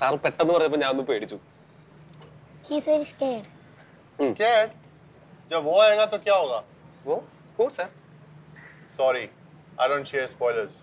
sir പെട്ടെന്ന് പറഞ്ഞപ്പോ ഞാൻ ഒന്ന് പേടിച്ചു ഹീസ് വെരി സ്കേർഡ് स्कैड जब वो आएगा तो क्या होगा वो हो sir sorry I don't share spoilers